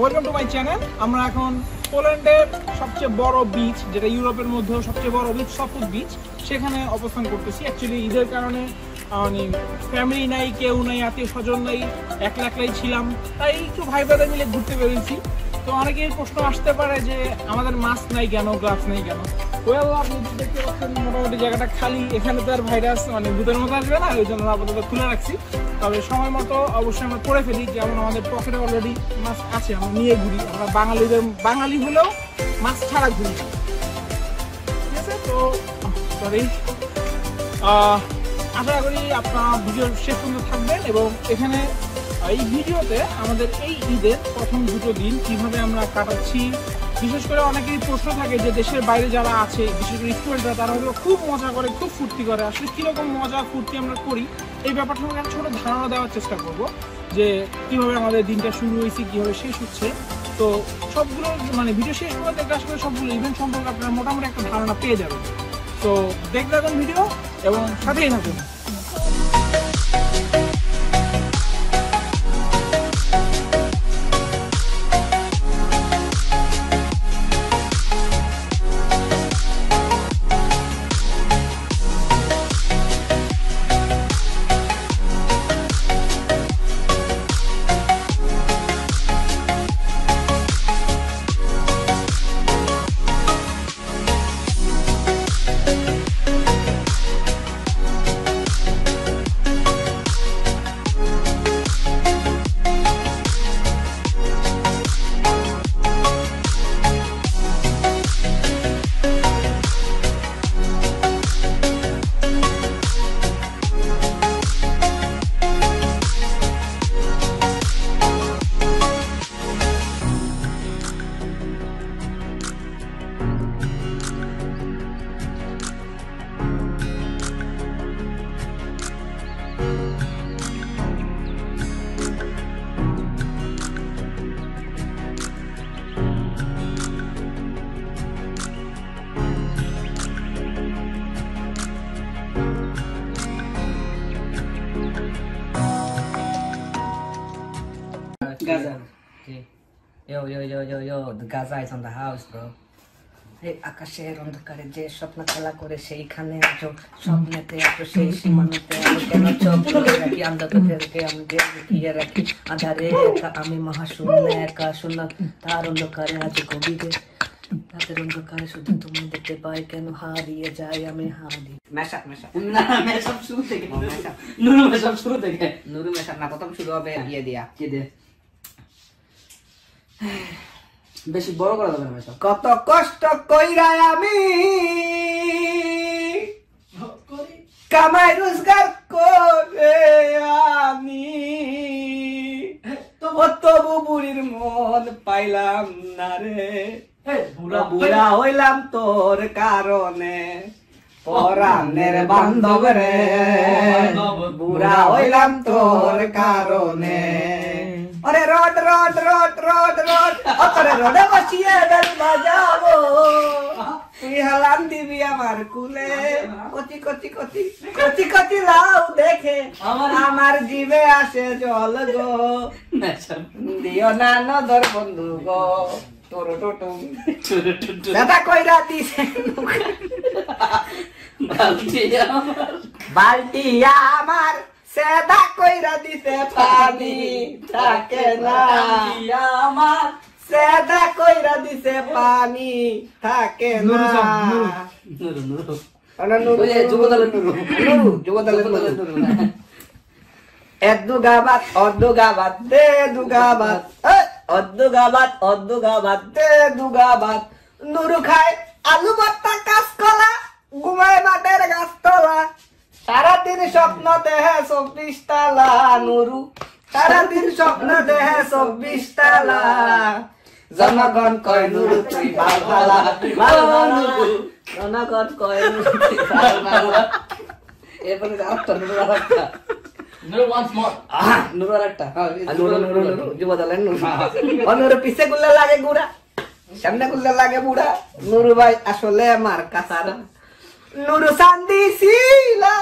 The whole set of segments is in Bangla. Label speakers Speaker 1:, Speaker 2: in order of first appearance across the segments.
Speaker 1: ওয়েলকাম টু মাই চ্যানেল আমরা এখন পোল্যান্ডের সবচেয়ে বড় বিচ যেটা ইউরোপের মধ্যে সবচেয়ে বড় বিচ সফুদ বিচ সেখানে অবস্থান করতেছি। অ্যাকচুয়ালি ঈদের কারণে মানে ফ্যামিলি নাই, কেউ নাই আত্মীয় স্বজন নাই একলা একলাই ছিলাম। তাই একটু ভাই ব্রাদার মিলে ঘুরতে বেরিয়েছি। তো অনেকেই প্রশ্ন আসতে পারে যে, আমাদের মাস্ক নাই কেন গ্লাভস নাই কেন? ওয়েল আপনি মোটামুটি জায়গাটা খালি, এখানে তো আর ভাইরাস মানে ভূতের মতো আসবে না ওই জন্য আপাতত খুলে রাখছি। তবে সময় মতো অবশ্যই আমরা করে ফেলি, যেমন আমাদের পকেটে অলরেডি মাস্ক আছে, আমরা নিয়ে ঘুরি। আমরা বাঙালিদের, বাঙালি হলেও মাস্ক ছাড়া ঘুরি। ঠিক আছে, তো সরি আশা করি আপনারা ভিডিওর শেষ পর্যন্ত থাকবেন এবং এখানে, এই ভিডিওতে আমাদের এই ঈদের প্রথম দুটো দিন কীভাবে আমরা কাটাচ্ছি বিশেষ করে অনেকেরই প্রশ্ন থাকে যে দেশের বাইরে যারা আছে, বিশেষ করে স্টুডেন্টরা, তারা হলো খুব মজা করে, খুব ফুর্তি করে। আসলে কীরকম মজা, ফুর্তি আমরা করি, এই ব্যাপারটা আমরা একটা ছোট ধারণা দেওয়ার চেষ্টা করব যে কীভাবে আমাদের দিনটা শুরু হয়েছে, কীভাবে শেষ হচ্ছে। তো সবগুলো মানে ভিডিও শেষ করে দেখলে আসলে সবগুলো ইভেন্ট সম্পর্কে আপনারা মোটামুটি একটা ধারণা পেয়ে যাবেন। তো দেখতে ভিডিও এবং সাথেই থাকুন।
Speaker 2: Gaza is on the house, bro. এই আকাশের অন্ধকারে যে স্বপ্ন খেলা করে সেইখানে আছো স্বপ্নেতে আছো সেই সীমানাতে আমি কেন চোখ রাখি? অন্ধকারে রেখে আমি যে লুকিয়ে রাখি। আধারে একা আমি মহাশূন্য একা শূন্য তার অন্ধকারে আছে গভীরে। রাতের অন্ধকারে শুধু তুমি দেখতে পাই কেন হারিয়ে যাই আমি হারি মেশাক মেশাক।
Speaker 3: না মেসব শুরু থেকে। নুরু মেসব শুরু থেকে।
Speaker 2: নুরু মেশাক না প্রথম শুরু হবে ইয়ে দিয়া।
Speaker 3: কি দে বেশি বড় করা যাবে না
Speaker 2: কত কষ্ট কইরা আমি। কামাই রোজগার করে আমি। তবু তবু বুড়ির মন পাইলাম না রে। বুড়া। বুড়া হইলাম তোর কারণে। পরাণের বান্ধব রে। বুড়া হইলাম তোর কারণে। আরে rod rod rod rod rod অতরে রডে বসিয়ে বেল বাজাবো। তুই হালান দিবি আমার কুলে। কচি কচি কচি কচি কচি লাউ দেখে আমার জিভে আসে জল গো। দিও না নদর বন্ধু গো। তোর টোটু দাদা কইরা দিছে
Speaker 3: বালতি আমার।
Speaker 2: বালতি আমার। সেদা কইরা দিছে পানি থাকে না।
Speaker 3: আমার।
Speaker 2: সেদা কইরা দিছে পানি থাকে না। দে নুরু খায় আলু ভর্তা দেহে চব্বিশ তালা নুরু। সারাদিন স্বপ্ন দেহে চব্বিশ তালা। জনগণ কয় নুরু তুই ভালো ভালা ভালো নুরু জনগণ কয় নুরু তুই ভালো ভালা এরপরে আরেকটা নুরু আরেকটা। সামনে গুল্লা লাগে বুড়া। নুরু ভাই আসলে আমার কাছারা নুর সান্দি শিলা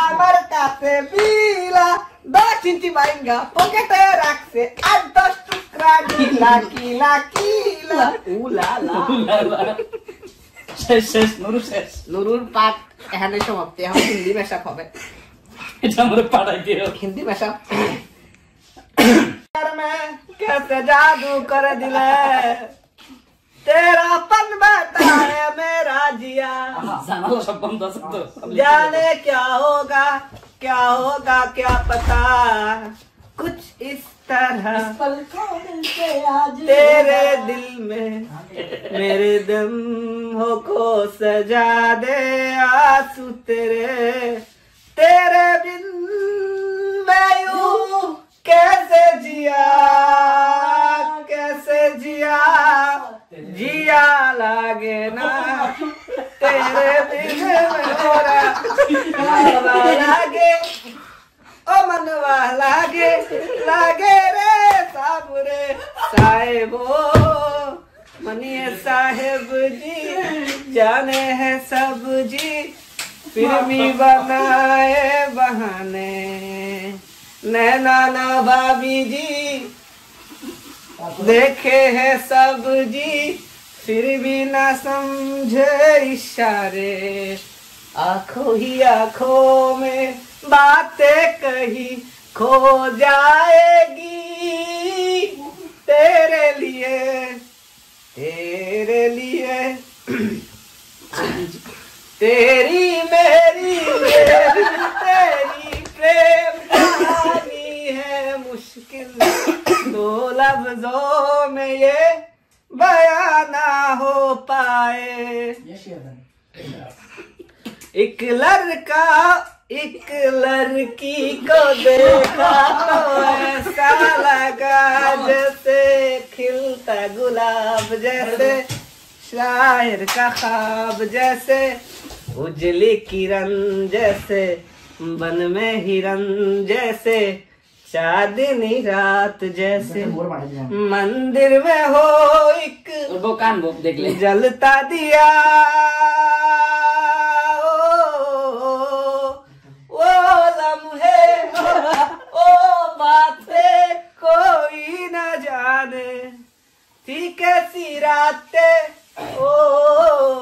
Speaker 2: আমার কাছে বিলা দশ ইঞ্চি মাইঙ্গা পকেটে রাখছে আর দশ টুকরা কিলা কিলা কিলা উলা লা
Speaker 3: শেষ শেষ নুরু শেষ
Speaker 2: নুরুর পাঠ এখানে সমাপ্তি এখন হিন্দি মেশাপ হবে
Speaker 3: এটা আমার পাঠাই দিও
Speaker 2: हिंदी में सब में कैसे जादू कर दिले तेरा तन बैठा है मेरा जिया।
Speaker 3: हाँ।
Speaker 2: जाने क्या होगा क्या होगा क्या पता। कुछ इस तरह। तेरे दिल में मेरे दम हो को सजा दे आँसू तेरे। तेरे बिन मैं यूँ कैसे जिया कैसे जिया। जिया लागे ना। तेरे बिन मेरा मनवा लागे। ओ मनवा लागे लागे रे साबरे। साहेबो, मनिए साहेब जी, जाने हैं सब जी। फिर भी बनाए बहाने। नैना ना भाभी जी, देखे हैं सब जी। फिर भी ना समझे इशारे। आँखों ही आँखों में बातें कही, खो जाएगी तेरे लिए तेरे लिए। तेरी मेरी मेरी, तेरी प्रेम कहानी है मुश्किल। दो लफ्जों में ये बयां ना हो पाए। एक लड़का, एक लड़की को देखा तो ऐसा लगा जैसे खिलता गुलाब, जैसे शायर का ख्वाब, जैसे उजली किरण, जैसे बन में हिरन, जैसे शादी रात जैसे मंदिर में हो एक
Speaker 3: वो कान वो देख ले।
Speaker 2: जलता दिया। ओ, लम्हे ओ कोई जाने। थी कैसी रातें ओ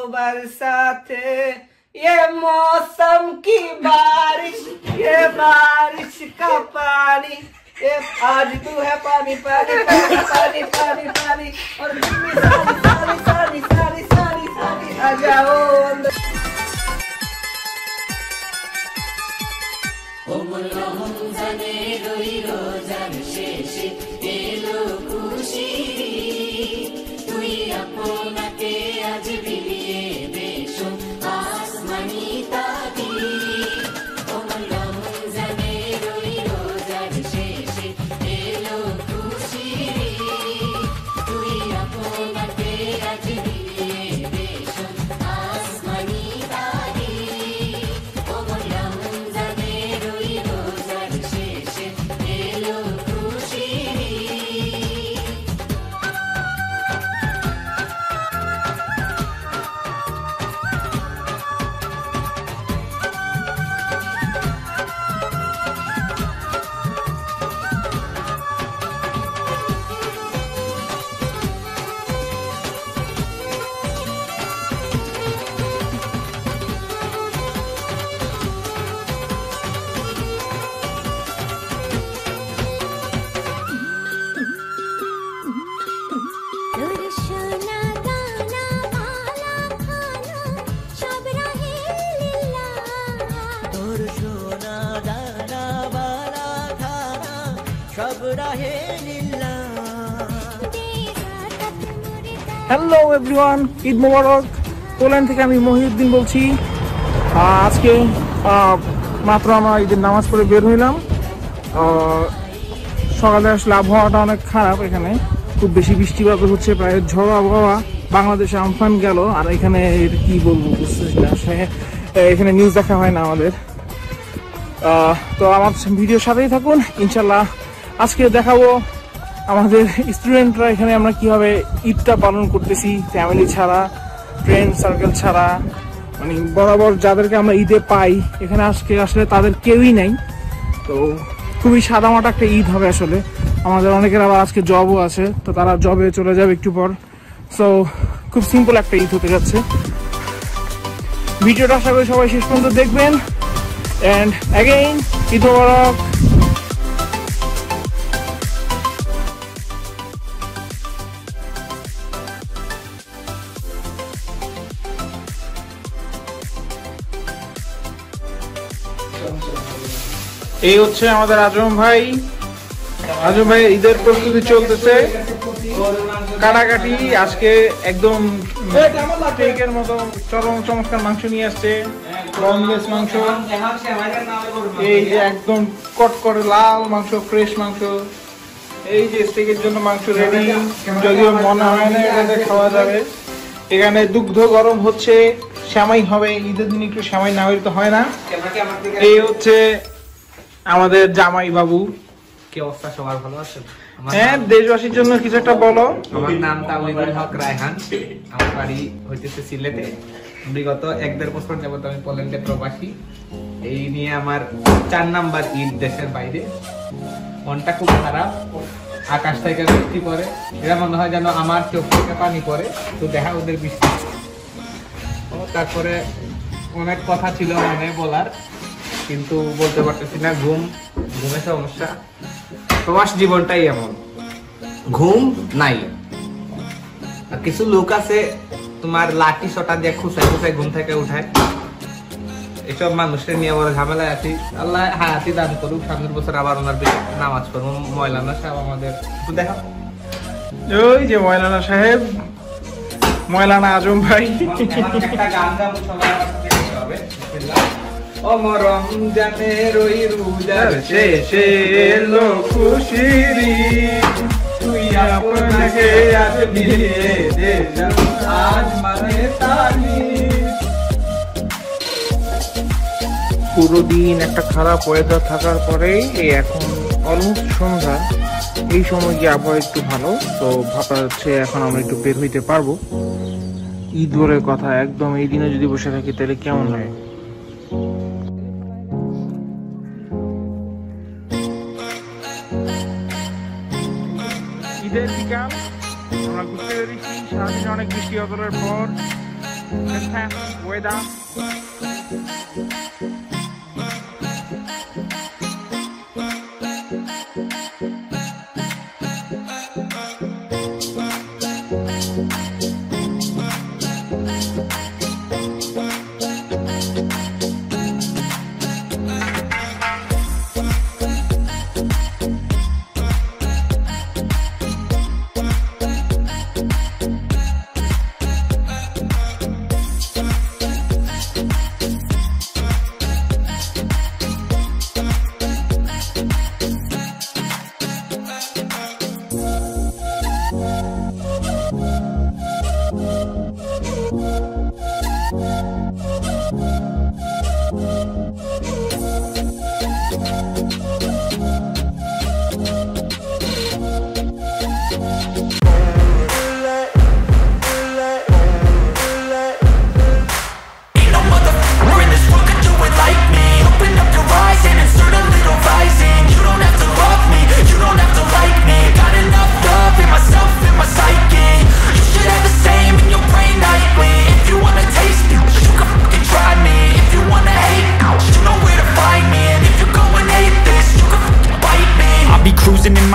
Speaker 2: बरसातें। ये मौसम की बारिश, ये बारिश का पानी। ये आज तू है पानी पानी पानी पानी पानी पानी। और सारी सारी सारी सारी सारी सारी, आ जाओ अंदर।
Speaker 4: তোর
Speaker 1: hello everyone Eid Mubarak Poland থেকে আমি মহিউদ্দিন বলছি। আজকে মাত্র আমরা ঈদের নামাজ পড়ে বের হইলাম। সকালে আসলে আবহাওয়াটা অনেক খারাপ এখানে। খুব বেশি বৃষ্টিপাত হচ্ছে, প্রায় ঝড় আবহাওয়া। বাংলাদেশে আমফান গেল। আর এখানে কি বলব, বুঝতেছি না। এখানে নিউজ দেখা হয় না আমাদের। তো আমার ভিডিওর সাথেই থাকুন। ইনশাল্লাহ আজকে দেখাবো আমাদের স্টুডেন্টরা এখানে আমরা কীভাবে ঈদটা পালন করতেছি ফ্যামিলি ছাড়া ফ্রেন্ড সার্কেল ছাড়া। মানে বরাবর যাদেরকে আমরা ঈদে পাই, এখানে আজকে আসলে তাদের কেউই নাই। তো খুবই সাদামাটা একটা ঈদ হবে আসলে। আমাদের অনেকের আবার আজকে জবও আছে, তো তারা জবে চলে যাবে একটু পর। সো খুব সিম্পল একটা ঈদ হতে যাচ্ছে। ভিডিওটা আশা করি সবাই শেষ পর্যন্ত দেখবেন। And again Eid Mubarak. এই হচ্ছে আমাদের আজম ভাই। আজম ভাই, ঈদের প্রস্তুতি চলতেছে। কাটাকাটি আজকে একদম স্টেকের মতো চরম চমৎকার মাংস নিয়ে আসছে। বনলেস মাংস। এই যে একদম কট করে লাল মাংস ফ্রেশ মাংস। এই যে স্টেকের জন্য মাংস রেডি যদিও মনে হয় না এটাতে খাওয়া যাবে। এখানে দুগ্ধ গরম হচ্ছে। শ্যামাই হবে ঈদের দিন একটু শ্যামাই না হইলে তো হয় না। এই হচ্ছে আমাদের জামাই বাবু।
Speaker 5: কি অবস্থা? সবার ভালো আছেন?
Speaker 1: হ্যাঁ দেশবাসীর জন্য কিছু একটা বলো।
Speaker 5: আমার নাম হক রায়হান। আমার বাড়ি হইতেছে সিলেটে। বিগত এক দেড় বছর যাবত আমি পোল্যান্ডে প্রবাসী। এই নিয়ে আমার চার নাম্বার ঈদ দেশের বাইরে। মনটা খুব খারাপ। আকাশ থেকে বৃষ্টি পড়ে। এরা মনে হয় যেন আমার চোখ থেকে পানি পড়ে। তো দেখা ওদের বৃষ্টি। তারপরে অনেক কথা ছিল মনে বলার, কিন্তু বলতে পারতেছি না, ঘুম, ঘুমের সমস্যা। প্রবাস জীবনটাই এমন। ঘুম নাই। কিছু লোক আছে, তোমার লাঠি সটা দিয়ে খুঁচাই খুঁচাই ঘুম থেকে উঠায়। এসব মানুষের নিয়ে বড় ঝামেলায় আছি। আল্লাহ হায়াতি দান করুক, সামনের বছর আবার ওনার নামাজ পড়ব। ময়লানা সাহেব আমাদের দেখা
Speaker 1: ওই যে ময়লানা সাহেব ময়লানা আজম ভাই।
Speaker 5: অমরম রোজার
Speaker 1: শেষে এলো খুশির তুই আপনাকে আজ বিয়ে দে
Speaker 5: আজ মানে তালি
Speaker 1: পুরো দিন একটা খারাপ ওয়েদার থাকার পরেই এই এখন অলমোস্ট সন্ধ্যা। এই সময় গিয়ে আবহাওয়া একটু ভালো তো ভাবা যাচ্ছে এখন আমরা একটু বের হইতে পারব। বলে কথা, একদম এই দিনে যদি বসে থাকি, তাহলে কেমন হয়? ঈদের অনেক বৃষ্টি পর
Speaker 6: weather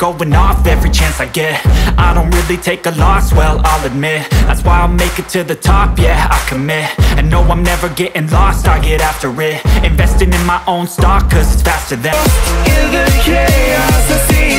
Speaker 6: going off every chance I get. I don't really take a loss, well, I'll admit. That's why I'll make it to the top, yeah, I commit. And no, I'm never getting lost, I get after it. Investing in my own stock, cause it's faster than
Speaker 7: In the chaos I see